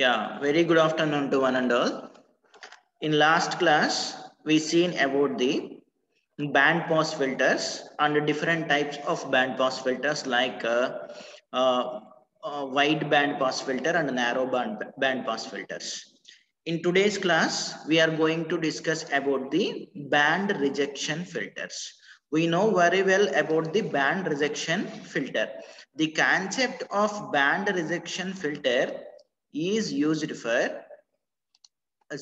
Yeah, very good afternoon to one and all. In last class, we seen about the band pass filters and different types of band pass filters like uh, uh, uh, wide band pass filter and narrow band, band pass filters. In today's class, we are going to discuss about the band rejection filters. We know very well about the band rejection filter. The concept of band rejection filter is used for,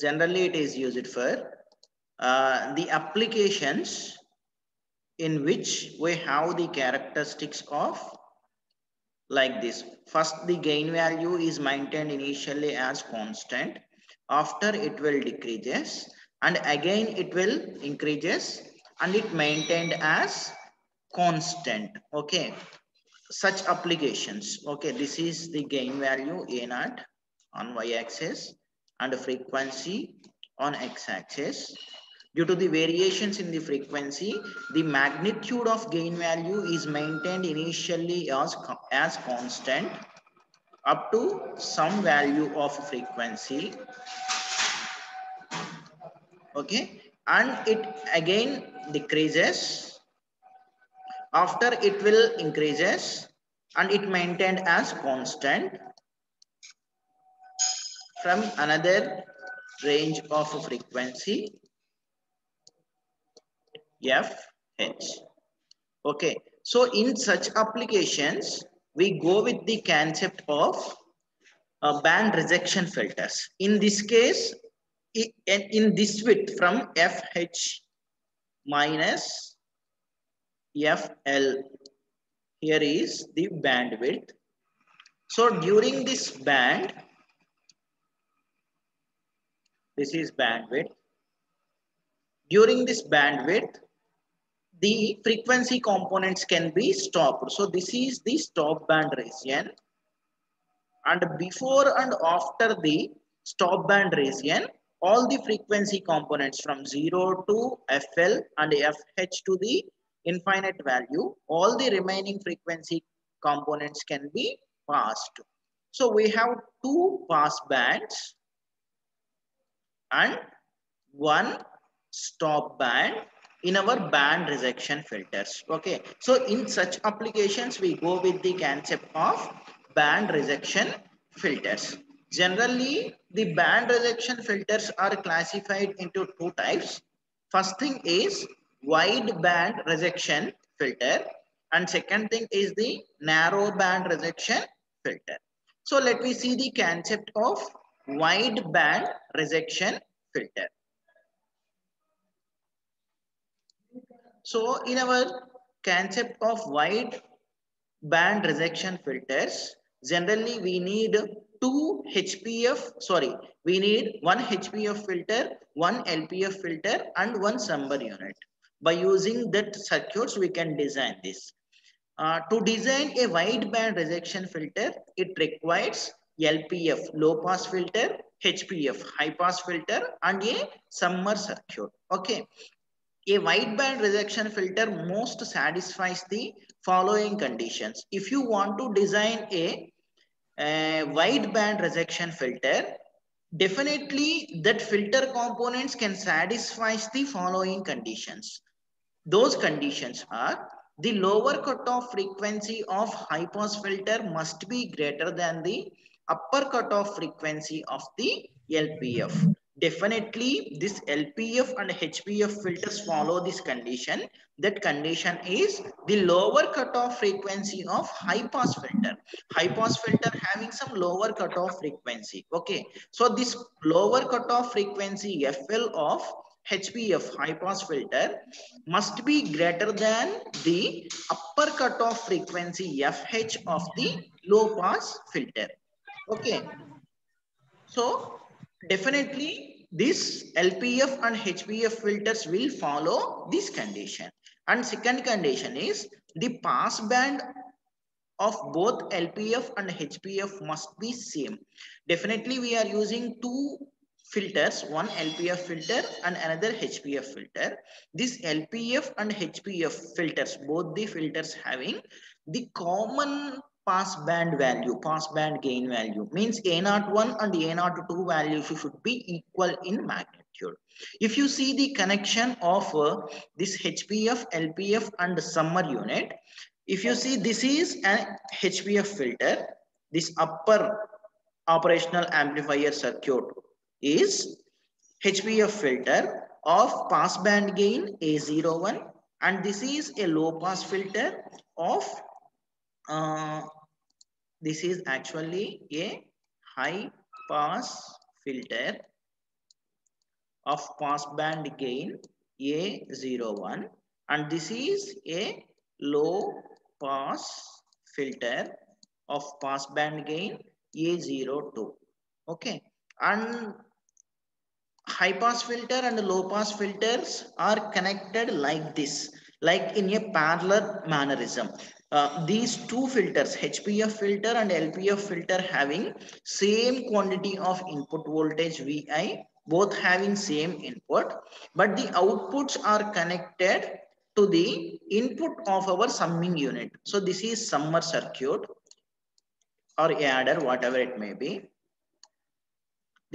generally it is used for uh, the applications in which we have the characteristics of like this. First, the gain value is maintained initially as constant. After it will decreases and again it will increases and it maintained as constant. Okay. Such applications. Okay. This is the gain value A naught on y-axis and frequency on x-axis. Due to the variations in the frequency, the magnitude of gain value is maintained initially as, as constant up to some value of frequency. Okay. And it again decreases. After it will increases and it maintained as constant from another range of frequency FH. Okay, so in such applications, we go with the concept of uh, band rejection filters. In this case, in, in this width from FH minus FL, here is the bandwidth. So during this band, this is bandwidth. During this bandwidth, the frequency components can be stopped. So this is the stop band region. And before and after the stop band region, all the frequency components from 0 to FL and FH to the infinite value, all the remaining frequency components can be passed. So we have two pass bands and one stop band in our band rejection filters. Okay, so in such applications, we go with the concept of band rejection filters. Generally, the band rejection filters are classified into two types. First thing is wide band rejection filter and second thing is the narrow band rejection filter. So let me see the concept of wide band rejection filter. So in our concept of wide band rejection filters, generally we need two HPF, sorry, we need one HPF filter, one LPF filter and one summer unit. By using that circuits, we can design this. Uh, to design a wide band rejection filter, it requires LPF, low pass filter, HPF, high pass filter and a summer circuit. Okay a wideband rejection filter most satisfies the following conditions. If you want to design a, a wideband rejection filter, definitely that filter components can satisfy the following conditions. Those conditions are the lower cutoff frequency of high pass filter must be greater than the upper cutoff frequency of the LPF definitely this LPF and HPF filters follow this condition. That condition is the lower cutoff frequency of high pass filter. High pass filter having some lower cutoff frequency. Okay. So this lower cutoff frequency FL of HPF high pass filter must be greater than the upper cutoff frequency FH of the low pass filter. Okay. So definitely this LPF and HPF filters will follow this condition. And second condition is the pass band of both LPF and HPF must be same. Definitely we are using two filters, one LPF filter and another HPF filter. This LPF and HPF filters, both the filters having the common pass band value, pass band gain value means A01 and A02 values should be equal in magnitude. If you see the connection of uh, this HPF, LPF and summer unit, if you see this is an HPF filter, this upper operational amplifier circuit is HPF filter of pass band gain A01 and this is a low pass filter of uh, this is actually a high pass filter of pass band gain A01 and this is a low pass filter of pass band gain A02 okay. And high pass filter and low pass filters are connected like this like in a parallel mannerism uh, these two filters hpf filter and lpf filter having same quantity of input voltage vi both having same input but the outputs are connected to the input of our summing unit. So this is summer circuit or adder whatever it may be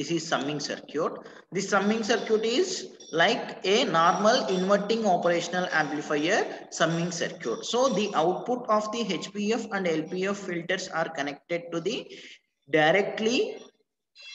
this is summing circuit. This summing circuit is like a normal inverting operational amplifier summing circuit. So the output of the HPF and LPF filters are connected to the directly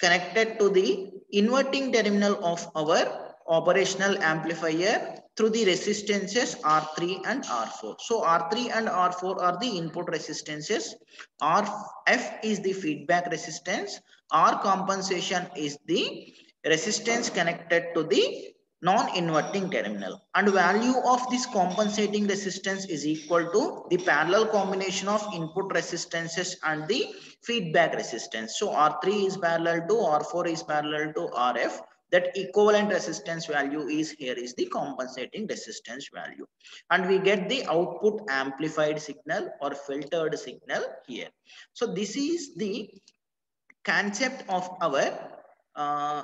connected to the inverting terminal of our operational amplifier through the resistances R3 and R4. So R3 and R4 are the input resistances. RF is the feedback resistance. R compensation is the resistance connected to the non-inverting terminal. And value of this compensating resistance is equal to the parallel combination of input resistances and the feedback resistance. So R3 is parallel to R4 is parallel to RF that equivalent resistance value is here is the compensating resistance value. And we get the output amplified signal or filtered signal here. So this is the concept of our uh,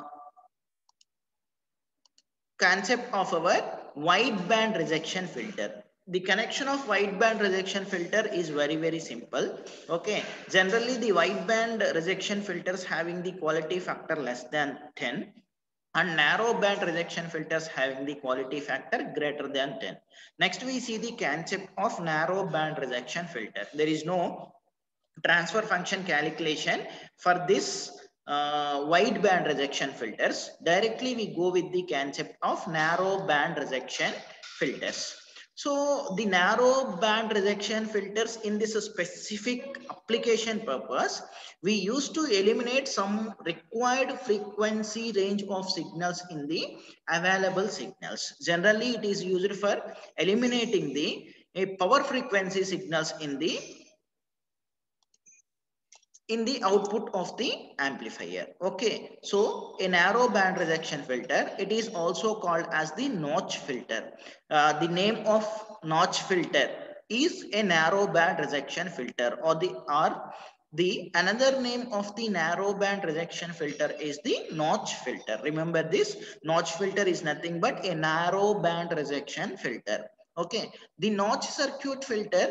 concept of our wideband rejection filter the connection of wideband rejection filter is very very simple okay generally the wideband rejection filters having the quality factor less than 10 and narrow band rejection filters having the quality factor greater than 10. Next, we see the concept of narrow band rejection filter. There is no transfer function calculation for this uh, wide band rejection filters. Directly, we go with the concept of narrow band rejection filters. So the narrow band rejection filters in this specific application purpose, we used to eliminate some required frequency range of signals in the available signals. Generally, it is used for eliminating the power frequency signals in the in the output of the amplifier. Okay, so a narrow band rejection filter, it is also called as the notch filter. Uh, the name of notch filter is a narrow band rejection filter or the or the another name of the narrow band rejection filter is the notch filter. Remember this notch filter is nothing but a narrow band rejection filter. Okay, the notch circuit filter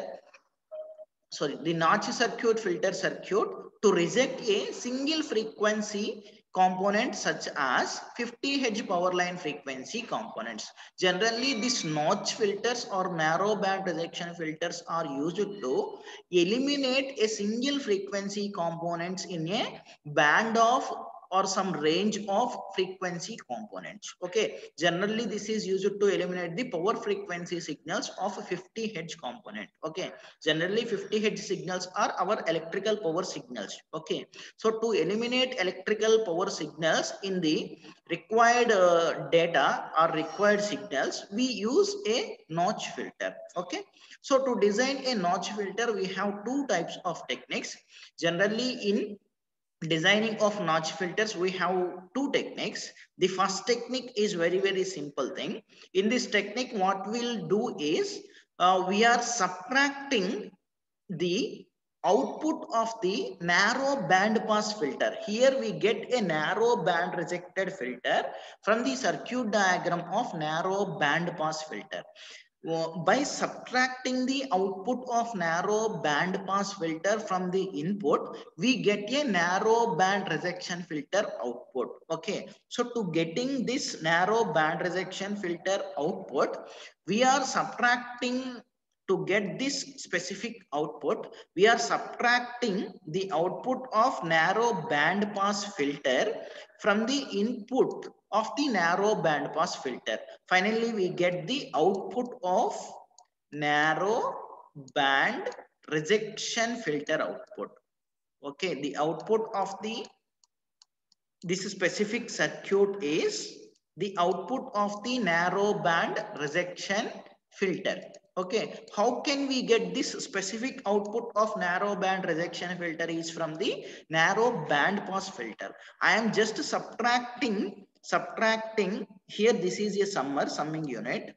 sorry, the notch circuit filter circuit to reject a single frequency component such as 50 Hz power line frequency components. Generally, these notch filters or narrow band rejection filters are used to eliminate a single frequency components in a band of or some range of frequency components. Okay, generally this is used to eliminate the power frequency signals of a 50 Hz component. Okay, generally 50 Hz signals are our electrical power signals. Okay, so to eliminate electrical power signals in the required uh, data or required signals, we use a notch filter. Okay, so to design a notch filter, we have two types of techniques. Generally in designing of notch filters we have two techniques. The first technique is very very simple thing. In this technique what we'll do is uh, we are subtracting the output of the narrow band pass filter. Here we get a narrow band rejected filter from the circuit diagram of narrow band pass filter by subtracting the output of narrow band pass filter from the input, we get a narrow band rejection filter output. Okay. So to getting this narrow band rejection filter output, we are subtracting to get this specific output, we are subtracting the output of narrow band pass filter from the input of the narrow bandpass filter. Finally, we get the output of narrow band rejection filter output. Okay, the output of the this specific circuit is the output of the narrow band rejection filter. Okay, how can we get this specific output of narrow band rejection filter is from the narrow band pass filter. I am just subtracting subtracting here this is a summer summing unit.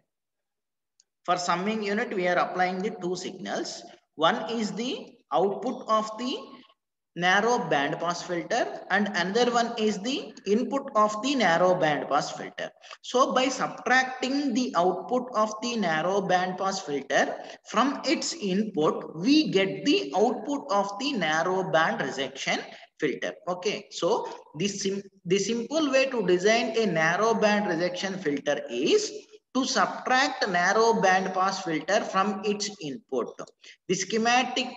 For summing unit we are applying the two signals. One is the output of the narrow band pass filter and another one is the input of the narrow band pass filter. So by subtracting the output of the narrow band pass filter from its input we get the output of the narrow band rejection filter. Okay, so the, sim the simple way to design a narrow band rejection filter is to subtract narrow band pass filter from its input. The schematic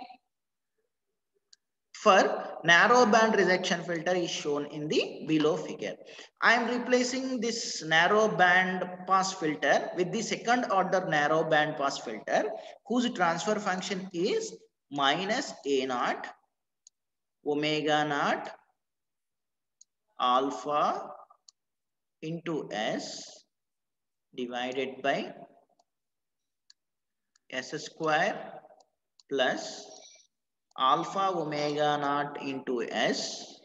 for narrow band rejection filter is shown in the below figure. I am replacing this narrow band pass filter with the second order narrow band pass filter whose transfer function is minus A naught omega naught alpha into S divided by S square plus alpha omega naught into S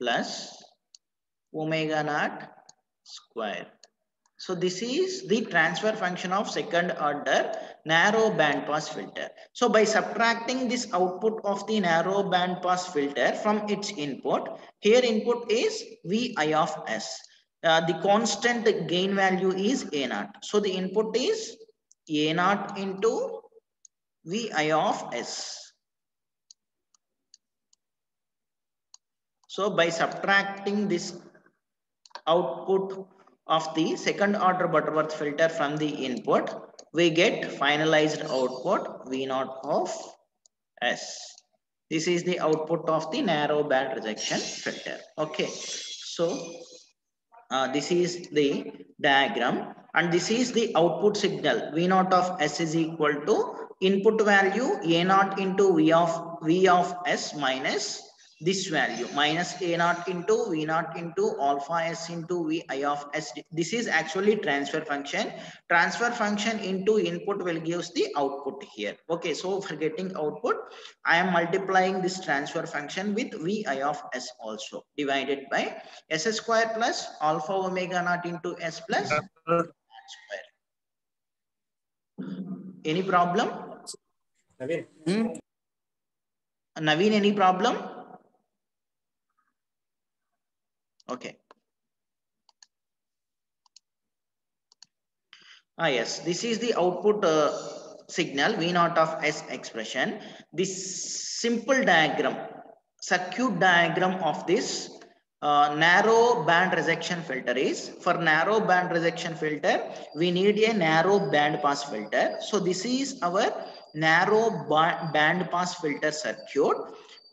plus omega naught square. So this is the transfer function of second order narrow band pass filter. So by subtracting this output of the narrow band pass filter from its input, here input is Vi of S. Uh, the constant gain value is A naught. So the input is A naught into Vi of S. So by subtracting this output of the second order Butterworth filter from the input, we get finalized output V naught of S. This is the output of the narrow band rejection filter. Okay. So uh, this is the diagram and this is the output signal V naught of S is equal to input value A naught into V of V of S minus this value minus a naught into v naught into alpha s into v i of s this is actually transfer function transfer function into input will gives the output here okay so for getting output i am multiplying this transfer function with v i of s also divided by s square plus alpha omega naught into s plus square any problem Naveen? Hmm? Naveen, any problem? Okay. Ah, yes, this is the output uh, signal V naught of S expression. This simple diagram, circuit diagram of this uh, narrow band rejection filter is for narrow band rejection filter, we need a narrow band pass filter. So this is our narrow band pass filter circuit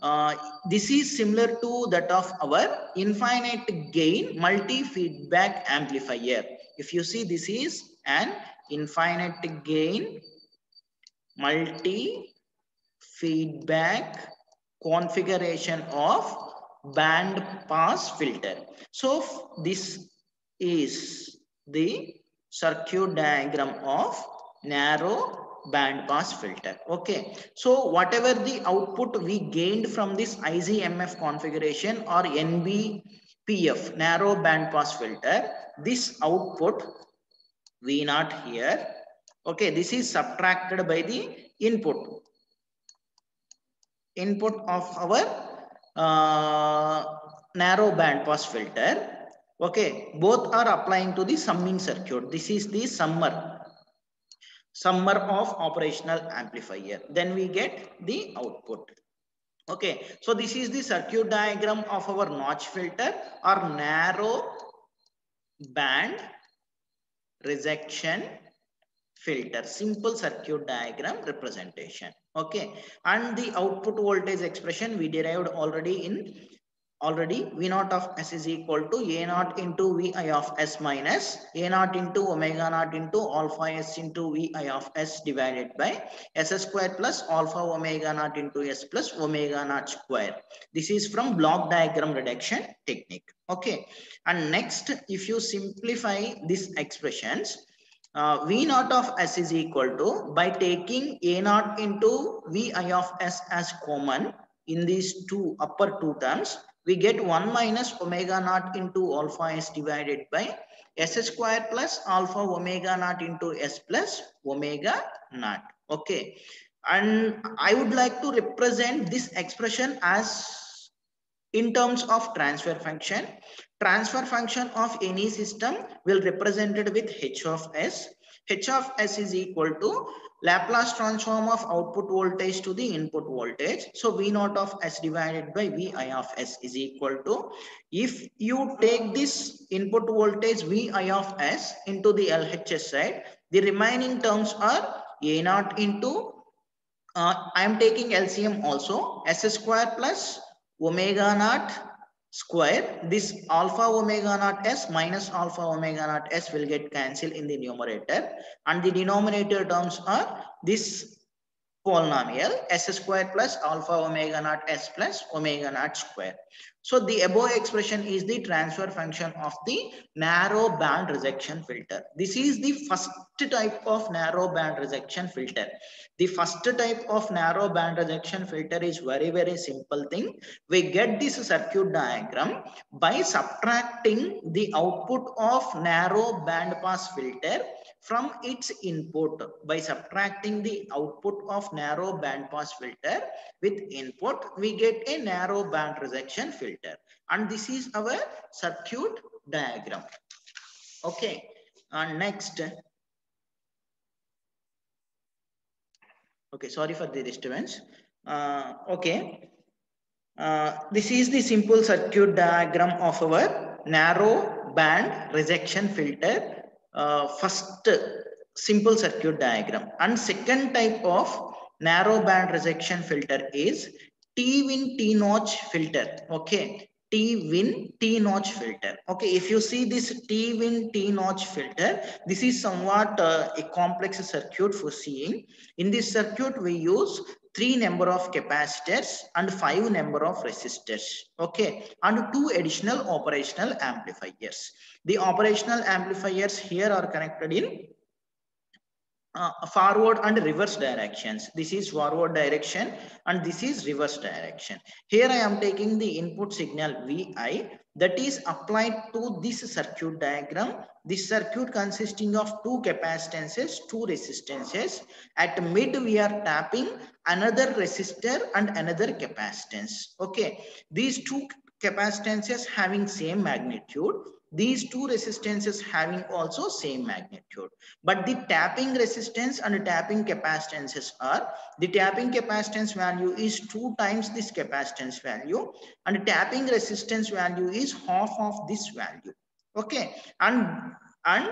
uh, this is similar to that of our infinite gain multi-feedback amplifier. If you see this is an infinite gain multi-feedback configuration of band pass filter. So this is the circuit diagram of narrow band pass filter. Okay. So whatever the output we gained from this IGMF configuration or NBPF, narrow band pass filter, this output V not here. Okay. This is subtracted by the input. Input of our uh, narrow band pass filter Okay, both are applying to the summing circuit. This is the summer, summer of operational amplifier. Then we get the output. Okay, so this is the circuit diagram of our notch filter or narrow band rejection filter simple circuit diagram representation okay and the output voltage expression we derived already in already v naught of s is equal to a naught into vi of s minus a naught into omega naught into alpha s into vi of s divided by s square plus alpha omega naught into s plus omega naught square. This is from block diagram reduction technique. Okay. And next if you simplify these expressions uh, V naught of S is equal to by taking A naught into VI of S as common in these two upper two terms, we get 1 minus omega naught into alpha S divided by S square plus alpha omega naught into S plus omega naught. Okay. And I would like to represent this expression as in terms of transfer function transfer function of any system will represented with h of s. h of s is equal to Laplace transform of output voltage to the input voltage. So V naught of S divided by VI of S is equal to, if you take this input voltage VI of S into the LHS side, the remaining terms are A naught into, uh, I am taking LCM also, S square plus omega naught square this alpha omega naught s minus alpha omega naught s will get cancelled in the numerator and the denominator terms are this polynomial s square plus alpha omega naught s plus omega naught square. So the above expression is the transfer function of the narrow band rejection filter. This is the first type of narrow band rejection filter. The first type of narrow band rejection filter is very, very simple thing. We get this circuit diagram by subtracting the output of narrow band pass filter from its input by subtracting the output of narrow band pass filter. With input we get a narrow band rejection filter. And this is our circuit diagram. Okay and next. Okay sorry for the disturbance. Uh, okay. Uh, this is the simple circuit diagram of our narrow band rejection filter uh, first simple circuit diagram and second type of narrow band rejection filter is twin-T notch filter. Okay, twin-T notch filter. Okay, if you see this twin-T notch filter, this is somewhat uh, a complex circuit for seeing. In this circuit, we use three number of capacitors and five number of resistors okay and two additional operational amplifiers the operational amplifiers here are connected in uh, forward and reverse directions. This is forward direction and this is reverse direction. Here I am taking the input signal VI that is applied to this circuit diagram. This circuit consisting of two capacitances, two resistances. At mid we are tapping another resistor and another capacitance. Okay, these two capacitances having same magnitude these two resistances having also same magnitude. But the tapping resistance and tapping capacitances are the tapping capacitance value is two times this capacitance value and tapping resistance value is half of this value. Okay. And and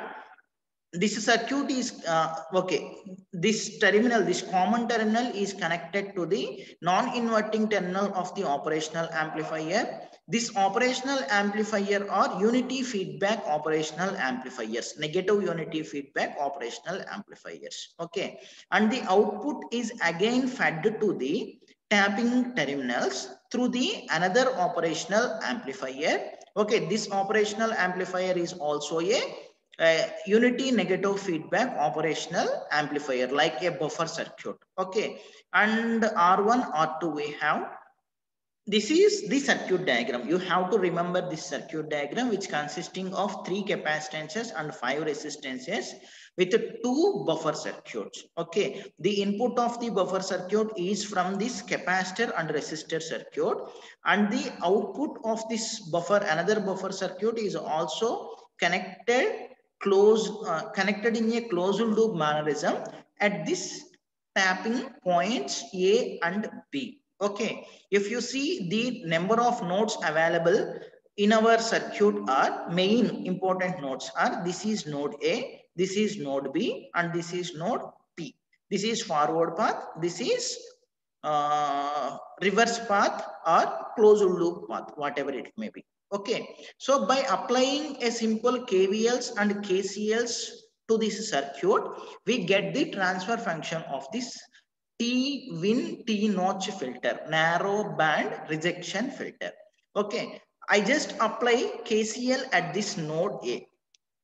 this circuit is uh, okay. This terminal this common terminal is connected to the non-inverting terminal of the operational amplifier this operational amplifier or unity feedback operational amplifiers, negative unity feedback operational amplifiers. Okay. And the output is again fed to the tapping terminals through the another operational amplifier. Okay. This operational amplifier is also a unity negative feedback operational amplifier like a buffer circuit okay and r1 r2 we have this is the circuit diagram. You have to remember this circuit diagram which consisting of three capacitances and five resistances. with two buffer circuits. Okay, the input of the buffer circuit is from this capacitor and resistor circuit and the output of this buffer, another buffer circuit is also connected close uh, connected in a closed loop mannerism at this tapping points A and B. Okay, if you see the number of nodes available in our circuit are main important nodes are this is node A, this is node B and this is node P. This is forward path, this is uh, reverse path or closed loop path, whatever it may be. Okay, so by applying a simple KVLs and KCLs to this circuit, we get the transfer function of this T win T notch filter, narrow band rejection filter. Okay, I just apply KCL at this node A.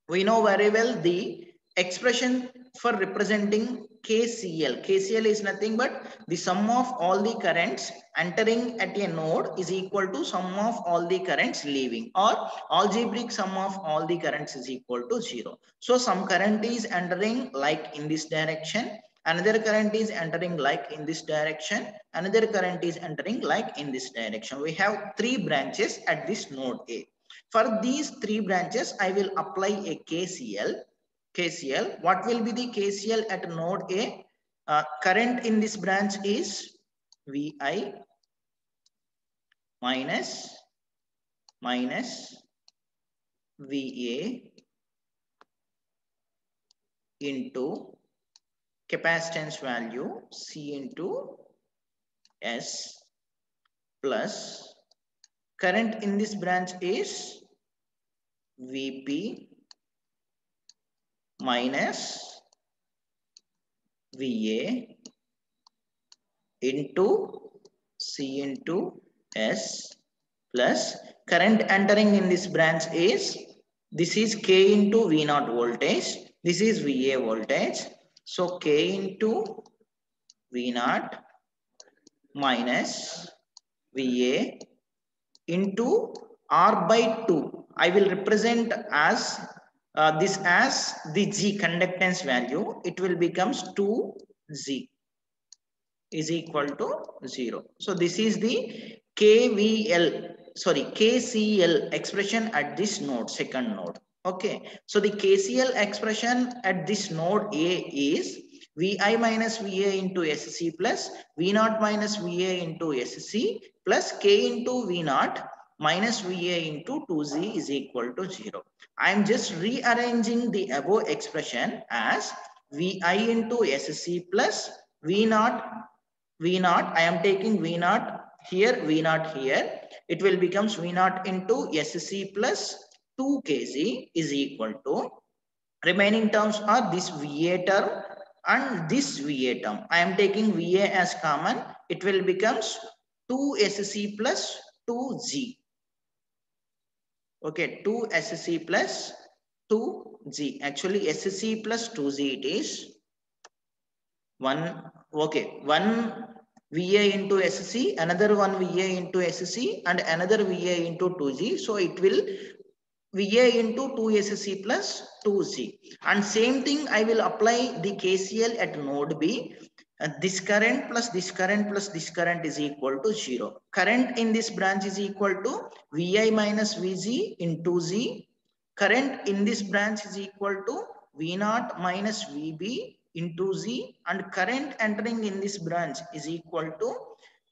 We know very well the expression for representing KCL. KCL is nothing but the sum of all the currents entering at a node is equal to sum of all the currents leaving or algebraic sum of all the currents is equal to zero. So some current is entering like in this direction another current is entering like in this direction. Another current is entering like in this direction. We have three branches at this node a. For these three branches i will apply a kcl kcl what will be the kcl at node a? Uh, current in this branch is vi minus minus va into capacitance value C into S plus current in this branch is VP minus VA into C into S plus current entering in this branch is this is K into V naught voltage this is VA voltage so K into V naught minus VA into R by 2. I will represent as uh, this as the G conductance value. It will becomes 2Z is equal to 0. So this is the KVL, sorry, KCL expression at this node, second node. Okay, so the KCL expression at this node A is Vi minus Va into SC plus V naught minus Va into SC plus K into V naught minus Va into 2Z is equal to 0. I am just rearranging the above expression as Vi into SC plus V naught V naught. I am taking V naught here, V naught here. It will becomes V naught into SC plus 2 kg is equal to remaining terms are this VA term and this VA term. I am taking VA as common. It will becomes 2 SC plus 2G. Okay, 2 SC plus 2G. Actually, SC plus 2G it is. One, okay, one VA into SC, another one VA into SC and another VA into 2G. So it will VA into 2SC plus 2C. And same thing I will apply the KCL at node B. Uh, this current plus this current plus this current is equal to 0. Current in this branch is equal to VI minus VG into Z. Current in this branch is equal to V0 minus VB into Z. And current entering in this branch is equal to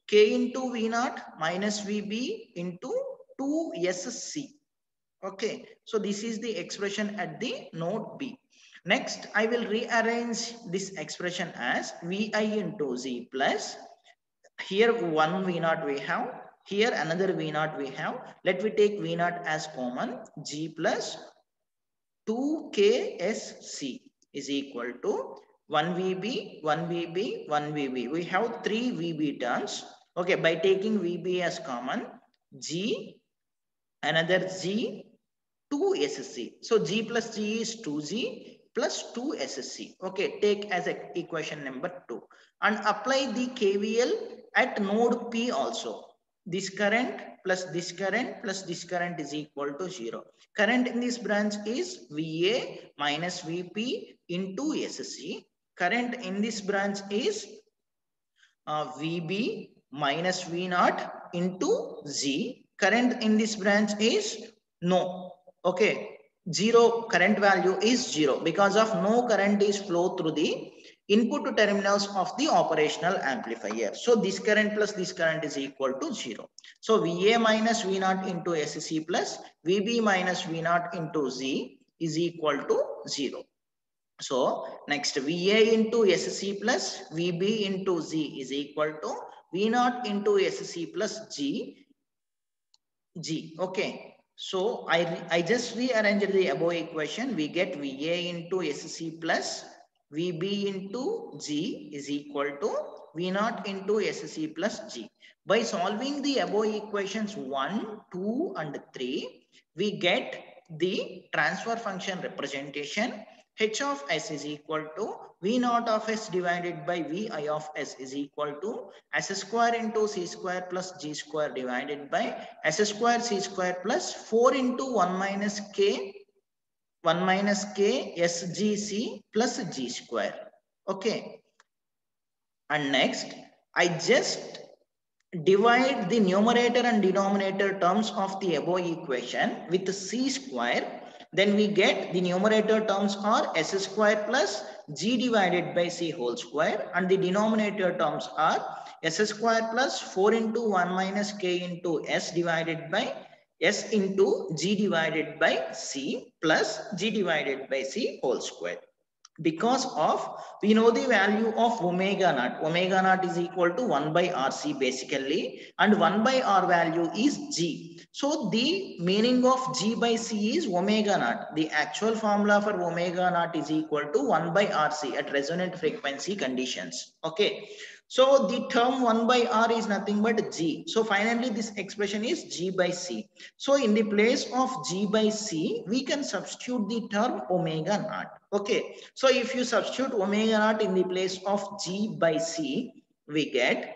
K into V0 minus VB into 2SC. Okay, so this is the expression at the node B. Next, I will rearrange this expression as Vi into Z plus. Here one V naught we have. Here another V naught we have. Let me take V naught as common. G plus 2KSC is equal to 1 VB, 1 VB, 1 VB. We have three VB terms. Okay, by taking VB as common, G, another G, 2 SC. So G plus G is 2G plus 2SSC. Okay, take as a equation number 2 and apply the KVL at node P also. This current plus this current plus this current is equal to 0. Current in this branch is VA minus VP into SSC. Current in this branch is uh, VB minus V naught into Z. Current in this branch is no. Okay. Zero current value is zero because of no current is flow through the input to terminals of the operational amplifier. So this current plus this current is equal to zero. So VA minus V naught into SC plus VB minus V naught into Z is equal to zero. So next VA into SC plus VB into Z is equal to V naught into SC plus G. G. Okay. So I, I just rearranged the above equation. We get VA into SC plus VB into G is equal to V naught into SC plus G. By solving the above equations 1, 2 and 3, we get the transfer function representation h of s is equal to v naught of s divided by vi of s is equal to s square into c square plus g square divided by s square c square plus 4 into 1 minus k 1 minus k sgc plus g square. Okay. And next i just divide the numerator and denominator terms of the above equation with c square then we get the numerator terms are s square plus g divided by c whole square. And the denominator terms are s square plus 4 into 1 minus k into s divided by s into g divided by c plus g divided by c whole square because of we know the value of omega naught. Omega naught is equal to 1 by rc basically and 1 by r value is g. So the meaning of g by c is omega naught. The actual formula for omega naught is equal to 1 by rc at resonant frequency conditions. Okay so the term 1 by r is nothing but g. So finally this expression is g by c. So in the place of g by c, we can substitute the term omega naught. Okay. So if you substitute omega naught in the place of g by c, we get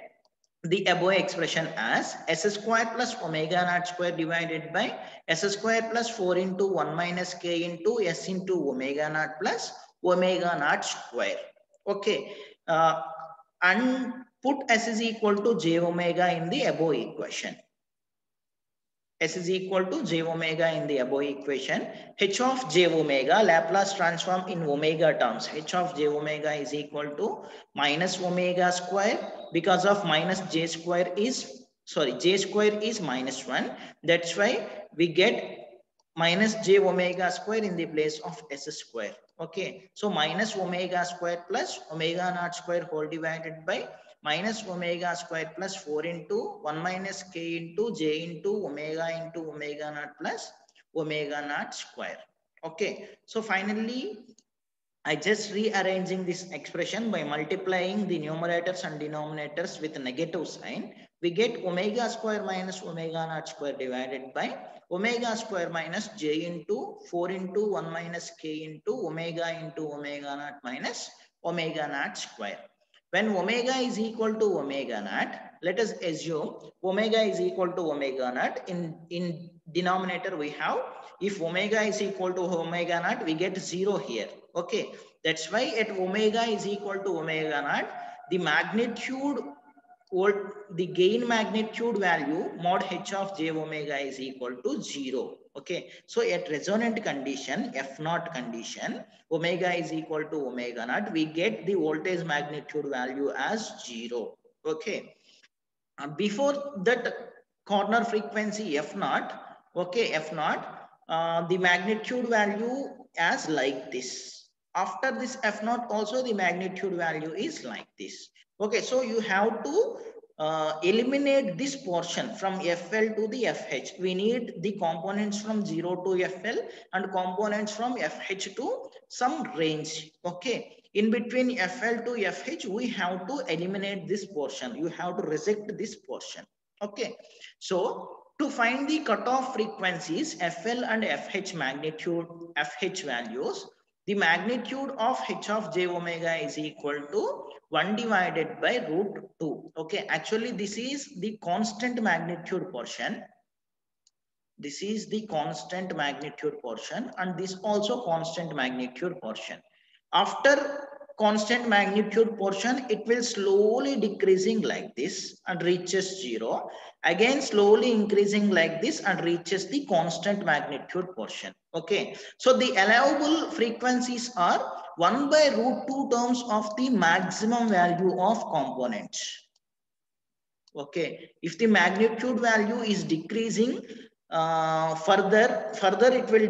the above expression as s square plus omega naught square divided by s square plus 4 into 1 minus k into s into omega naught plus omega naught square. Okay. Uh, and put S is equal to j omega in the above equation. S is equal to j omega in the above equation. H of j omega, Laplace transform in omega terms. H of j omega is equal to minus omega square because of minus j square is, sorry, j square is minus 1. That's why we get minus j omega square in the place of s square. Okay, so minus omega square plus omega naught square whole divided by minus omega square plus 4 into 1 minus k into j into omega into omega naught plus omega naught square. Okay, so finally, I just rearranging this expression by multiplying the numerators and denominators with negative sign. We get omega square minus omega naught square divided by omega square minus j into 4 into 1 minus k into omega into omega naught minus omega naught square. When omega is equal to omega naught, let us assume omega is equal to omega naught. In, in denominator we have, if omega is equal to omega naught, we get 0 here. Okay, that's why at omega is equal to omega naught, the magnitude what the gain magnitude value mod h of j omega is equal to 0 okay so at resonant condition f naught condition omega is equal to omega naught we get the voltage magnitude value as 0 okay uh, before that corner frequency f naught okay f naught uh, the magnitude value as like this. After this f naught also the magnitude value is like this Okay, so you have to uh, eliminate this portion from FL to the FH. We need the components from 0 to FL and components from FH to some range. Okay, in between FL to FH, we have to eliminate this portion. You have to reject this portion. Okay, so to find the cutoff frequencies, FL and FH magnitude, FH values, the magnitude of H of j omega is equal to 1 divided by root 2. Okay, actually this is the constant magnitude portion. This is the constant magnitude portion and this also constant magnitude portion. After constant magnitude portion, it will slowly decreasing like this and reaches zero. Again, slowly increasing like this and reaches the constant magnitude portion. Okay. So the allowable frequencies are 1 by root 2 terms of the maximum value of components. Okay. If the magnitude value is decreasing uh, further, further it will,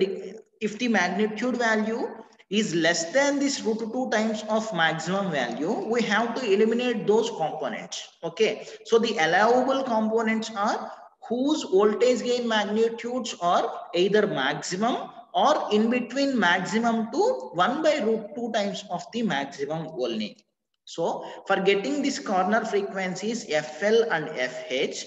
if the magnitude value is less than this root 2 times of maximum value, we have to eliminate those components. Okay. So the allowable components are whose voltage gain magnitudes are either maximum or in between maximum to 1 by root 2 times of the maximum only. So for getting this corner frequencies FL and FH,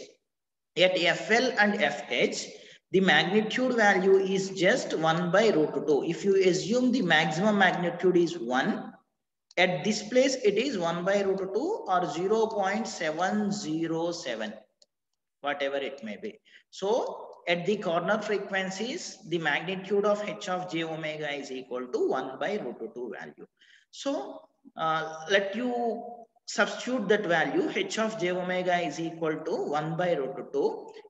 at FL and FH, the magnitude value is just 1 by root 2. If you assume the maximum magnitude is 1, at this place it is 1 by root 2 or 0 0.707, whatever it may be. So at the corner frequencies, the magnitude of h of j omega is equal to 1 by root 2 value. So uh, let you substitute that value h of j omega is equal to 1 by root 2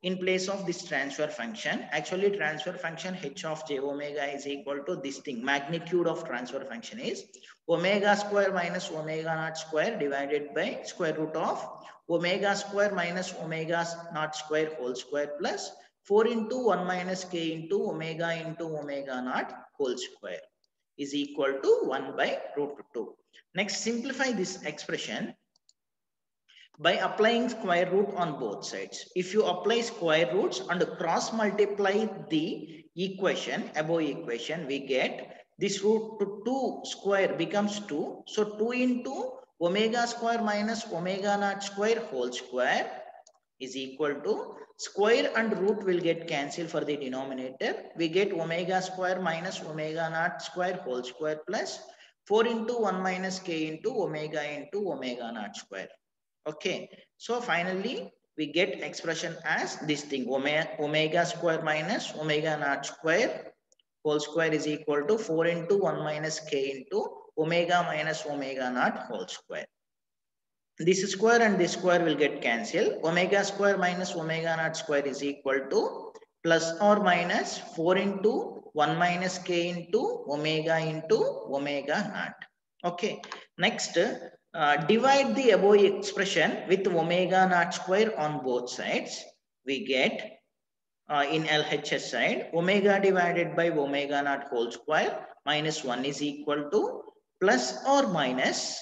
in place of this transfer function. Actually transfer function h of j omega is equal to this thing. Magnitude of transfer function is omega square minus omega naught square divided by square root of omega square minus omega naught square whole square plus 4 into 1 minus k into omega into omega naught whole square is equal to 1 by root 2 Next, simplify this expression by applying square root on both sides. If you apply square roots and cross multiply the equation, above equation, we get this root to 2 square becomes 2. So 2 into omega square minus omega naught square whole square is equal to square and root will get cancelled for the denominator. We get omega square minus omega naught square whole square plus 4 into 1 minus k into omega into omega naught square. Okay. So finally, we get expression as this thing omega, omega square minus omega naught square whole square is equal to 4 into 1 minus k into omega minus omega naught whole square. This square and this square will get cancelled. Omega square minus omega naught square is equal to plus or minus 4 into 1 minus k into omega into omega naught. Okay. Next, uh, divide the above expression with omega naught square on both sides. We get uh, in LHS side, omega divided by omega naught whole square minus 1 is equal to plus or minus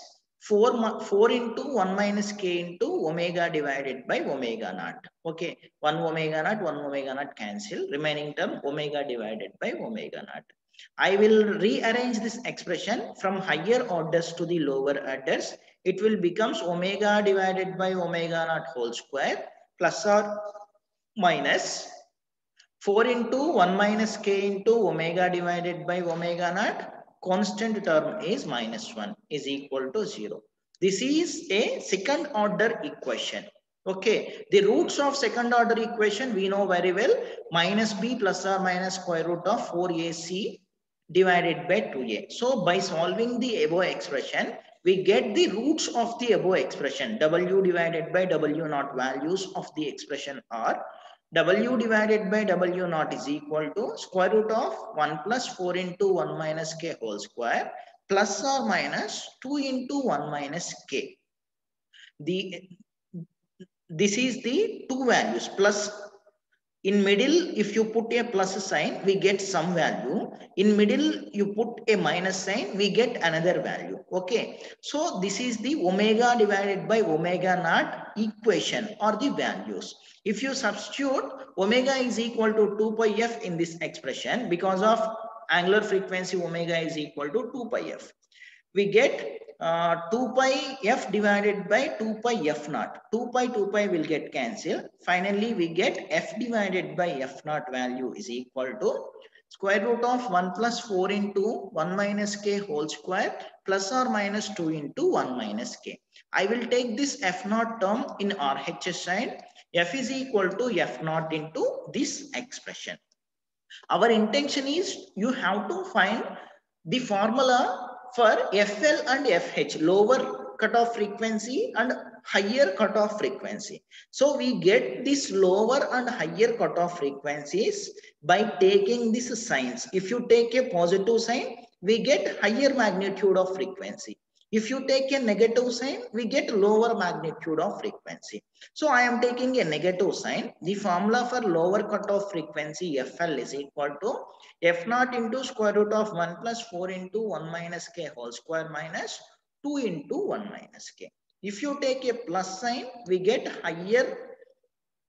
4, 4 into 1 minus k into omega divided by omega naught. Okay, 1 omega naught, 1 omega naught cancel. Remaining term omega divided by omega naught. I will rearrange this expression from higher orders to the lower orders. It will becomes omega divided by omega naught whole square plus or minus 4 into 1 minus k into omega divided by omega naught constant term is minus 1 is equal to 0. This is a second order equation. Okay, the roots of second order equation we know very well minus b plus or minus square root of 4ac divided by 2a. So by solving the above expression, we get the roots of the above expression w divided by w naught values of the expression are w divided by w naught is equal to square root of 1 plus 4 into 1 minus k whole square plus or minus 2 into 1 minus k. The, this is the two values plus in middle if you put a plus sign we get some value. In middle you put a minus sign we get another value. Okay. So this is the omega divided by omega naught equation or the values. If you substitute omega is equal to 2 pi f in this expression because of angular frequency omega is equal to 2 pi f. We get uh, 2 pi f divided by 2 pi f naught. 2 pi 2 pi will get cancelled. Finally, we get f divided by f naught value is equal to square root of 1 plus 4 into 1 minus k whole square plus or minus 2 into 1 minus k. I will take this f naught term in RHS side f is equal to f naught into this expression. Our intention is you have to find the formula for FL and FH, lower cutoff frequency and higher cutoff frequency. So we get this lower and higher cutoff frequencies by taking this signs. If you take a positive sign, we get higher magnitude of frequency. If you take a negative sign, we get lower magnitude of frequency. So I am taking a negative sign. The formula for lower cutoff frequency FL is equal to F naught into square root of 1 plus 4 into 1 minus k whole square minus 2 into 1 minus k. If you take a plus sign, we get higher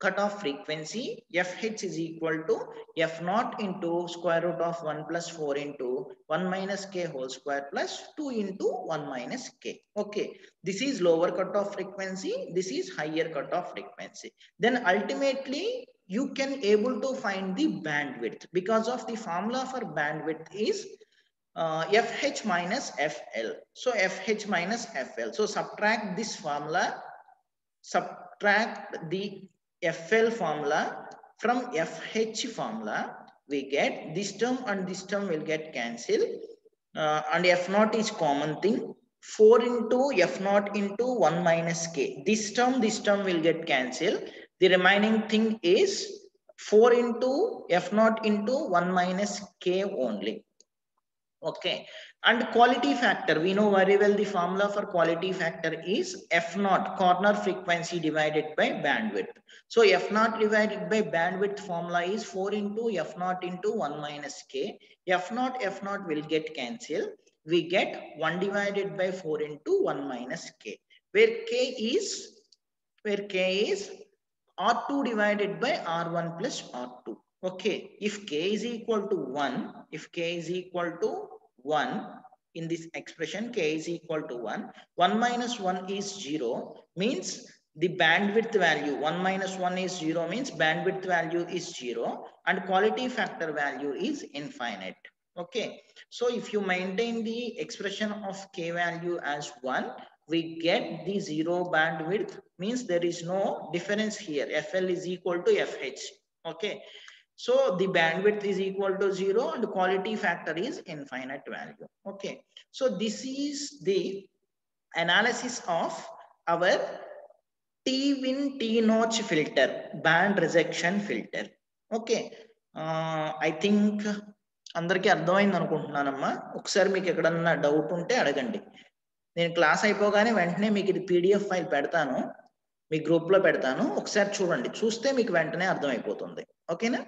cutoff frequency fh is equal to f naught into square root of 1 plus 4 into 1 minus k whole square plus 2 into 1 minus k. Okay, this is lower cutoff frequency. This is higher cutoff frequency. Then ultimately you can able to find the bandwidth because of the formula for bandwidth is uh, fh minus fl. So fh minus fl. So subtract this formula, subtract the FL formula from FH formula, we get this term and this term will get cancelled. Uh, and F naught is common thing. 4 into F naught into 1 minus K. This term, this term will get cancelled. The remaining thing is 4 into F naught into 1 minus K only. Okay. And quality factor, we know very well the formula for quality factor is F naught, corner frequency divided by bandwidth. So F naught divided by bandwidth formula is 4 into F naught into 1 minus K. F naught, F naught will get cancelled. We get 1 divided by 4 into 1 minus K, where K is, where K is R2 divided by R1 plus R2. Okay, if K is equal to 1, if K is equal to 1 in this expression k is equal to 1 1 minus 1 is 0 means the bandwidth value. 1 minus 1 is 0 means bandwidth value is 0 and quality factor value is infinite. Okay. So if you maintain the expression of k value as 1 we get the zero bandwidth means there is no difference here. Fl is equal to fh okay so the bandwidth is equal to zero and quality factor is infinite value. Okay. So this is the analysis of our T-win T-notch filter, band rejection filter. Okay. Uh, I think అందరికీ అర్థమైంది అనుకుంటున్నానమ్మా ఒకసారి మీకు ఎక్కడన్నా doubt ఉంటే అడగండి నేను class అయిపోగానే వెంటనే మీకు ఇది పీడిఎఫ్ ఫైల్ పెడతాను మీ గ్రూప్లో పెడతాను ఒకసారి చూడండి చూస్తే మీకు వెంటనే అర్థమైపోతుంది ఓకేనా